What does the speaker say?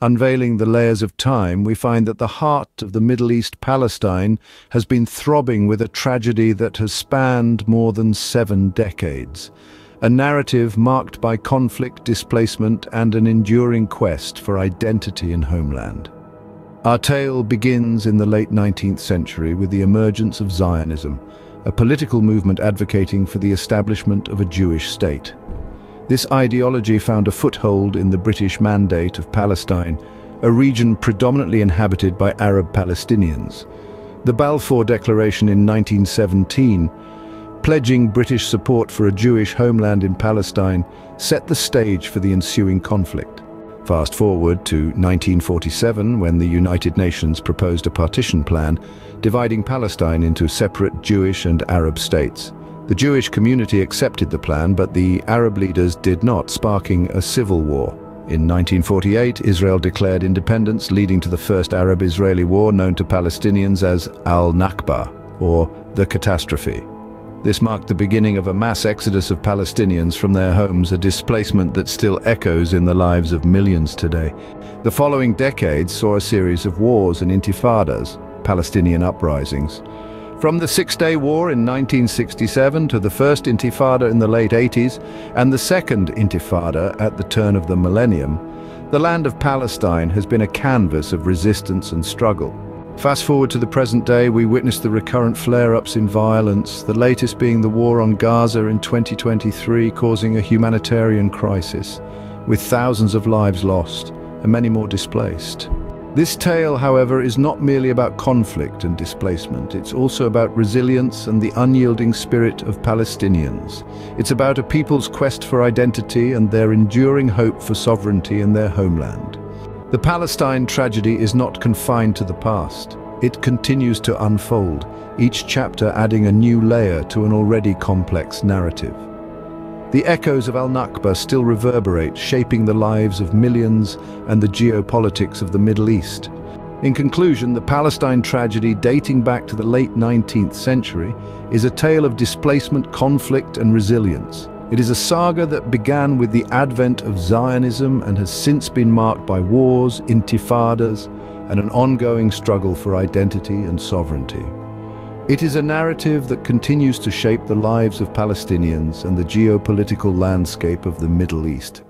Unveiling the layers of time, we find that the heart of the Middle East Palestine has been throbbing with a tragedy that has spanned more than seven decades. A narrative marked by conflict, displacement and an enduring quest for identity and homeland. Our tale begins in the late 19th century with the emergence of Zionism, a political movement advocating for the establishment of a Jewish state. This ideology found a foothold in the British Mandate of Palestine, a region predominantly inhabited by Arab Palestinians. The Balfour Declaration in 1917, pledging British support for a Jewish homeland in Palestine, set the stage for the ensuing conflict. Fast forward to 1947 when the United Nations proposed a partition plan dividing Palestine into separate Jewish and Arab states. The Jewish community accepted the plan, but the Arab leaders did not, sparking a civil war. In 1948, Israel declared independence, leading to the first Arab-Israeli war known to Palestinians as Al-Nakba, or the catastrophe. This marked the beginning of a mass exodus of Palestinians from their homes, a displacement that still echoes in the lives of millions today. The following decades saw a series of wars and intifadas, Palestinian uprisings, from the Six-Day War in 1967 to the First Intifada in the late 80s and the Second Intifada at the turn of the millennium, the land of Palestine has been a canvas of resistance and struggle. Fast forward to the present day, we witness the recurrent flare-ups in violence, the latest being the war on Gaza in 2023 causing a humanitarian crisis, with thousands of lives lost and many more displaced. This tale, however, is not merely about conflict and displacement. It's also about resilience and the unyielding spirit of Palestinians. It's about a people's quest for identity and their enduring hope for sovereignty in their homeland. The Palestine tragedy is not confined to the past. It continues to unfold, each chapter adding a new layer to an already complex narrative. The echoes of al-Nakba still reverberate, shaping the lives of millions and the geopolitics of the Middle East. In conclusion, the Palestine tragedy dating back to the late 19th century is a tale of displacement, conflict and resilience. It is a saga that began with the advent of Zionism and has since been marked by wars, intifadas and an ongoing struggle for identity and sovereignty. It is a narrative that continues to shape the lives of Palestinians and the geopolitical landscape of the Middle East.